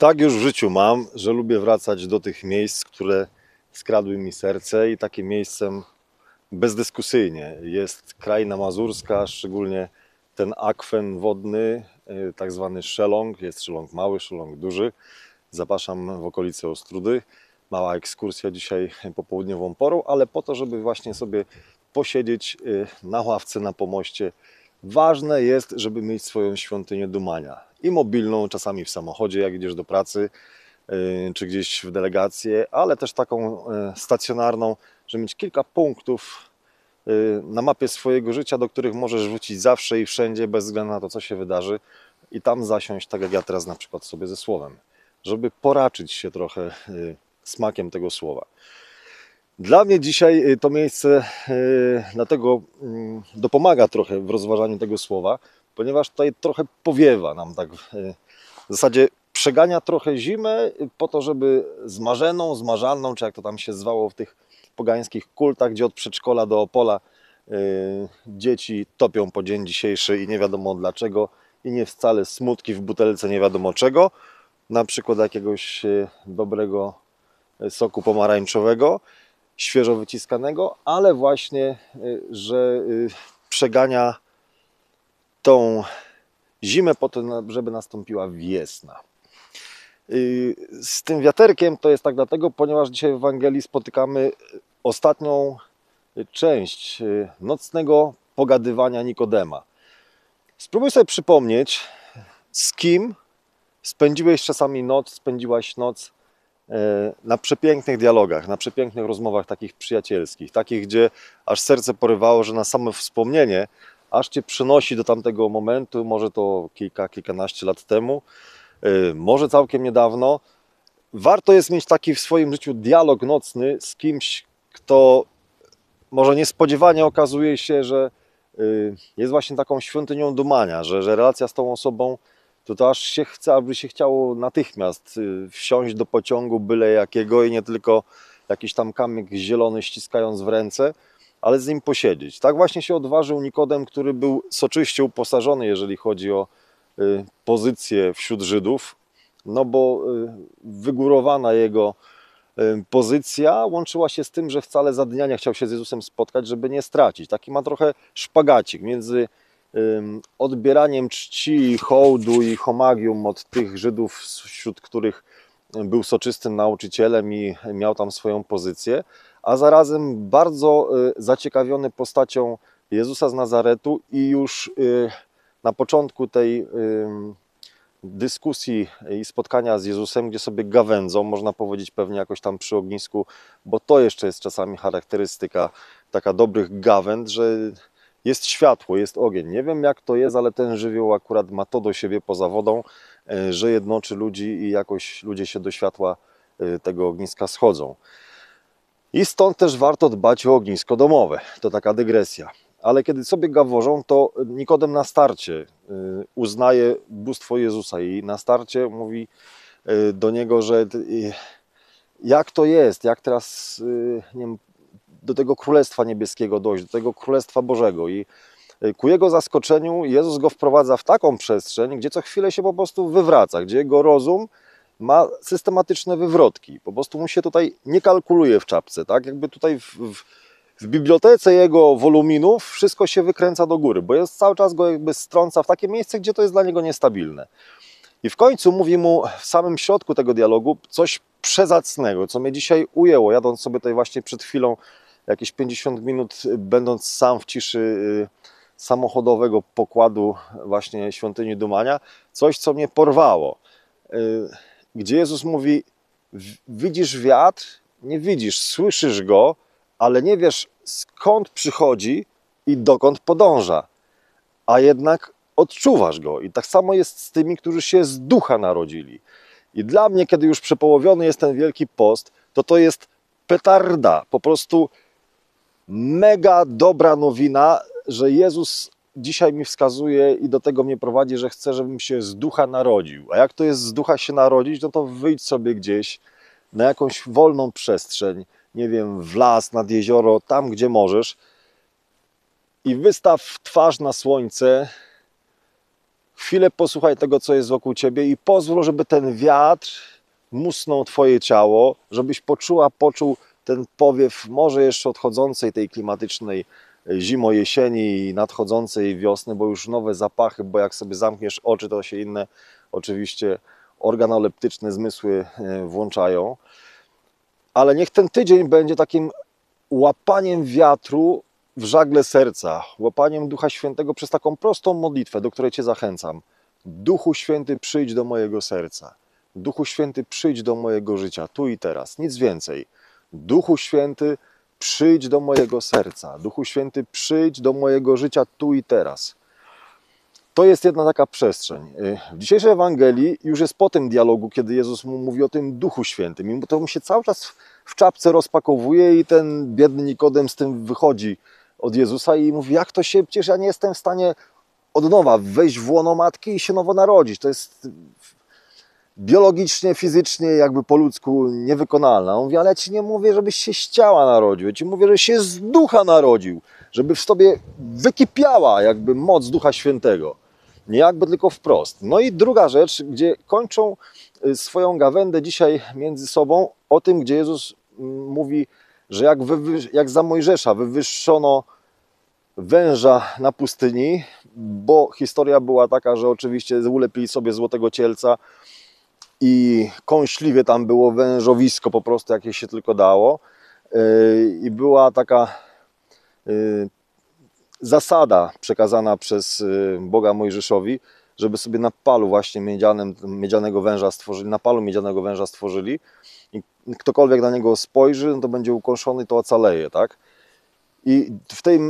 Tak już w życiu mam, że lubię wracać do tych miejsc, które skradły mi serce i takim miejscem bezdyskusyjnie jest kraina mazurska, szczególnie ten akwen wodny, y, tak zwany szelong. Jest szelong mały, szelong duży. Zapraszam w okolice Ostrudy. Mała ekskursja dzisiaj popołudniową porą, ale po to, żeby właśnie sobie posiedzieć y, na ławce, na pomoście. Ważne jest, żeby mieć swoją świątynię dumania. I mobilną, czasami w samochodzie, jak idziesz do pracy, y, czy gdzieś w delegację, ale też taką y, stacjonarną, żeby mieć kilka punktów na mapie swojego życia, do których możesz wrócić zawsze i wszędzie, bez względu na to, co się wydarzy, i tam zasiąść, tak jak ja teraz na przykład sobie ze słowem, żeby poraczyć się trochę smakiem tego słowa. Dla mnie dzisiaj y, to miejsce y, dlatego mm, dopomaga trochę w rozważaniu tego słowa, ponieważ tutaj trochę powiewa nam tak y, w zasadzie przegania trochę zimę po to, żeby zmarzeną, zmarzalną, czy jak to tam się zwało w tych pogańskich kultach, gdzie od przedszkola do Opola dzieci topią po dzień dzisiejszy i nie wiadomo dlaczego i nie wcale smutki w butelce nie wiadomo czego, na przykład jakiegoś dobrego soku pomarańczowego, świeżo wyciskanego, ale właśnie, że przegania tą zimę po to, żeby nastąpiła wiosna. Y, z tym wiaterkiem to jest tak dlatego, ponieważ dzisiaj w Ewangelii spotykamy ostatnią część nocnego pogadywania Nikodema. Spróbuj sobie przypomnieć, z kim spędziłeś czasami noc, spędziłaś noc E, na przepięknych dialogach, na przepięknych rozmowach takich przyjacielskich, takich, gdzie aż serce porywało, że na samo wspomnienie aż cię przynosi do tamtego momentu, może to kilka, kilkanaście lat temu, e, może całkiem niedawno. Warto jest mieć taki w swoim życiu dialog nocny z kimś, kto może niespodziewanie okazuje się, że e, jest właśnie taką świątynią dumania, że, że relacja z tą osobą to, to aż się chce, aby się chciało natychmiast y, wsiąść do pociągu byle jakiego i nie tylko jakiś tam kamyk zielony ściskając w ręce, ale z nim posiedzieć. Tak właśnie się odważył Nikodem, który był soczyście uposażony, jeżeli chodzi o y, pozycję wśród Żydów, no bo y, wygórowana jego pozycja łączyła się z tym, że wcale za dnia nie chciał się z Jezusem spotkać, żeby nie stracić. Taki ma trochę szpagacik między odbieraniem czci, hołdu i homagium od tych Żydów, wśród których był soczystym nauczycielem i miał tam swoją pozycję, a zarazem bardzo y, zaciekawiony postacią Jezusa z Nazaretu i już y, na początku tej dyskusji i spotkania z Jezusem, gdzie sobie gawędzą, można powiedzieć pewnie jakoś tam przy ognisku, bo to jeszcze jest czasami charakterystyka taka dobrych gawęd, że jest światło, jest ogień. Nie wiem jak to jest, ale ten żywioł akurat ma to do siebie poza wodą, e, że jednoczy ludzi i jakoś ludzie się do światła e, tego ogniska schodzą. I stąd też warto dbać o ognisko domowe. To taka dygresja. Ale kiedy sobie gaworzą, to Nikodem na starcie e, uznaje bóstwo Jezusa i na starcie mówi do niego, że jak to jest, jak teraz nie wiem, do tego Królestwa Niebieskiego dojść, do tego Królestwa Bożego. I ku jego zaskoczeniu Jezus go wprowadza w taką przestrzeń, gdzie co chwilę się po prostu wywraca, gdzie jego rozum ma systematyczne wywrotki. Po prostu mu się tutaj nie kalkuluje w czapce, tak? Jakby tutaj w, w, w bibliotece jego woluminów wszystko się wykręca do góry, bo jest cały czas go jakby strąca w takie miejsce, gdzie to jest dla niego niestabilne. I w końcu mówi mu w samym środku tego dialogu coś przezacnego, co mnie dzisiaj ujęło, jadąc sobie tutaj właśnie przed chwilą jakieś 50 minut będąc sam w ciszy y, samochodowego pokładu właśnie świątyni Dumania, coś co mnie porwało. Gdzie Jezus mówi, widzisz wiatr, nie widzisz, słyszysz go, ale nie wiesz skąd przychodzi i dokąd podąża, a jednak odczuwasz go. I tak samo jest z tymi, którzy się z ducha narodzili. I dla mnie, kiedy już przepołowiony jest ten wielki post, to to jest petarda. Po prostu mega dobra nowina, że Jezus dzisiaj mi wskazuje i do tego mnie prowadzi, że chce, żebym się z ducha narodził. A jak to jest z ducha się narodzić, no to wyjdź sobie gdzieś na jakąś wolną przestrzeń, nie wiem, w las, nad jezioro, tam gdzie możesz i wystaw twarz na słońce, chwilę posłuchaj tego, co jest wokół ciebie i pozwól, żeby ten wiatr musnął twoje ciało, żebyś poczuła, poczuł ten powiew może jeszcze odchodzącej tej klimatycznej zimo, jesieni i nadchodzącej wiosny, bo już nowe zapachy, bo jak sobie zamkniesz oczy, to się inne oczywiście organoleptyczne zmysły e, włączają. Ale niech ten tydzień będzie takim łapaniem wiatru w żagle serca, łapaniem Ducha Świętego przez taką prostą modlitwę, do której Cię zachęcam. Duchu Święty, przyjdź do mojego serca. Duchu Święty, przyjdź do mojego życia, tu i teraz, nic więcej. Duchu Święty, przyjdź do mojego serca. Duchu Święty, przyjdź do mojego życia tu i teraz. To jest jedna taka przestrzeń. W dzisiejszej Ewangelii już jest po tym dialogu, kiedy Jezus mu mówi o tym Duchu Świętym. To mu się cały czas w czapce rozpakowuje i ten biedny Nikodem z tym wychodzi od Jezusa i mówi, jak to się, przecież ja nie jestem w stanie od nowa wejść w łono matki i się nowo narodzić. To jest biologicznie, fizycznie, jakby po ludzku niewykonalna. On mówi, ale ja ci nie mówię, żebyś się z ciała narodził, ja ci mówię, żebyś się z ducha narodził, żeby w sobie wykipiała jakby moc Ducha Świętego. Nie jakby tylko wprost. No i druga rzecz, gdzie kończą y, swoją gawędę dzisiaj między sobą o tym, gdzie Jezus mm, mówi, że jak, jak za Mojżesza wywyższono węża na pustyni, bo historia była taka, że oczywiście ulepili sobie złotego cielca, i kąśliwie tam było wężowisko po prostu, jakie się tylko dało. Yy, I była taka yy, zasada przekazana przez yy, Boga Mojżeszowi, żeby sobie na palu właśnie miedzianego węża stworzyli, na palu miedzianego węża stworzyli i ktokolwiek na niego spojrzy, no to będzie ukąszony, to ocaleje, tak? I w tej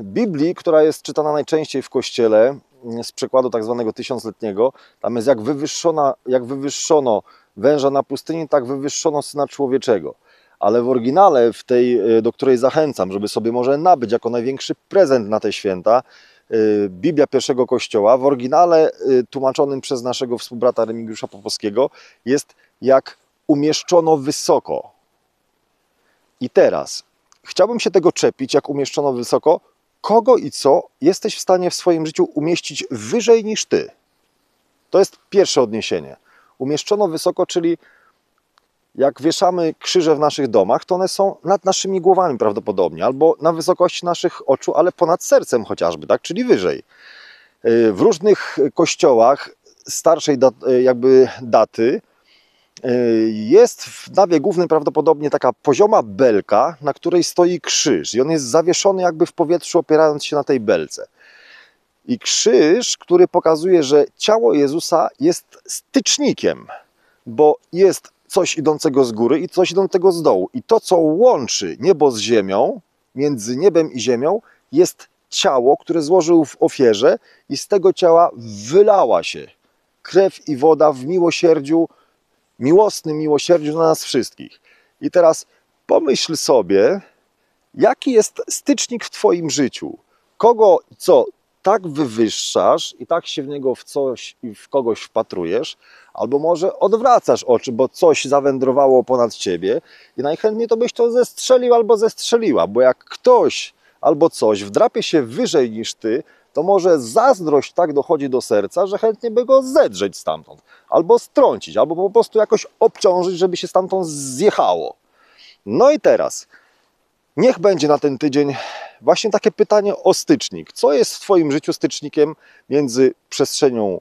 Biblii, która jest czytana najczęściej w kościele, z przekładu tak zwanego tysiącletniego, tam jest jak, wywyższona, jak wywyższono węża na pustyni, tak wywyższono Syna Człowieczego. Ale w oryginale, w tej, e, do której zachęcam, żeby sobie może nabyć jako największy prezent na te święta, e, Biblia pierwszego Kościoła, w oryginale e, tłumaczonym przez naszego współbrata Remigiusza Popowskiego jest jak umieszczono wysoko. I teraz chciałbym się tego czepić, jak umieszczono wysoko, kogo i co jesteś w stanie w swoim życiu umieścić wyżej niż ty. To jest pierwsze odniesienie. Umieszczono wysoko, czyli jak wieszamy krzyże w naszych domach, to one są nad naszymi głowami prawdopodobnie, albo na wysokości naszych oczu, ale ponad sercem chociażby, tak? czyli wyżej. Y, w różnych kościołach starszej jakby daty Y, jest w nawie głównym prawdopodobnie taka pozioma belka, na której stoi krzyż i on jest zawieszony jakby w powietrzu, opierając się na tej belce. I krzyż, który pokazuje, że ciało Jezusa jest stycznikiem, bo jest coś idącego z góry i coś idącego z dołu. I to, co łączy niebo z ziemią, między niebem i ziemią, jest ciało, które złożył w ofierze, i z tego ciała wylała się krew i woda w miłosierdziu miłosnym miłosierdziu dla nas wszystkich. I teraz pomyśl sobie, jaki jest stycznik w Twoim życiu. Kogo, co tak wywyższasz i tak się w niego w coś i w kogoś wpatrujesz, albo może odwracasz oczy, bo coś zawędrowało ponad ciebie i najchętniej to byś to zestrzelił albo zestrzeliła, bo jak ktoś albo coś wdrapie się wyżej niż ty, to może zazdrość tak dochodzi do serca, że chętnie by go zedrzeć stamtąd, albo strącić, albo po prostu jakoś obciążyć, żeby się stamtąd zjechało. No i teraz, niech będzie na ten tydzień właśnie takie pytanie o stycznik. Co jest w Twoim życiu stycznikiem między przestrzenią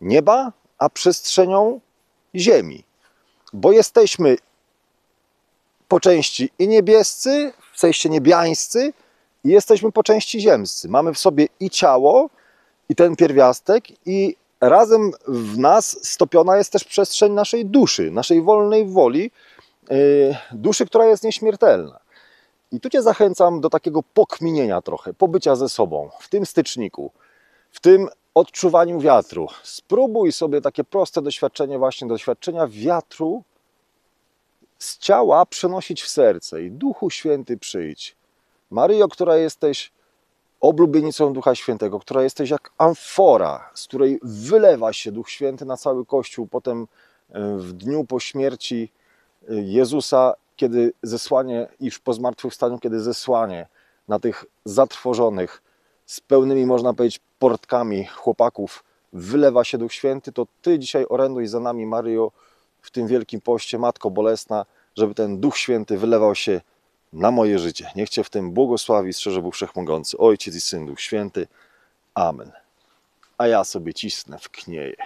nieba, a przestrzenią ziemi? Bo jesteśmy po części i niebiescy, w sensie niebiańscy, i jesteśmy po części ziemscy. Mamy w sobie i ciało, i ten pierwiastek, i razem w nas stopiona jest też przestrzeń naszej duszy, naszej wolnej woli, yy, duszy, która jest nieśmiertelna. I tu Cię zachęcam do takiego pokminienia trochę, pobycia ze sobą w tym styczniku, w tym odczuwaniu wiatru. Spróbuj sobie takie proste doświadczenie, właśnie doświadczenia wiatru z ciała przenosić w serce i Duchu Święty przyjdź. Maryjo, która jesteś oblubienicą Ducha Świętego, która jesteś jak amfora, z której wylewa się Duch Święty na cały Kościół. Potem e, w dniu po śmierci e, Jezusa, kiedy zesłanie, iż po zmartwychwstaniu, kiedy zesłanie na tych zatrwożonych, z pełnymi, można powiedzieć, portkami chłopaków wylewa się Duch Święty, to Ty dzisiaj oręduj za nami, Maryjo, w tym wielkim poście, Matko Bolesna, żeby ten Duch Święty wylewał się na moje życie. Niech Cię w tym błogosławi szczerze Bóg Wszechmogący, Ojciec i Syn, Duch Święty. Amen. A ja sobie cisnę w knieje.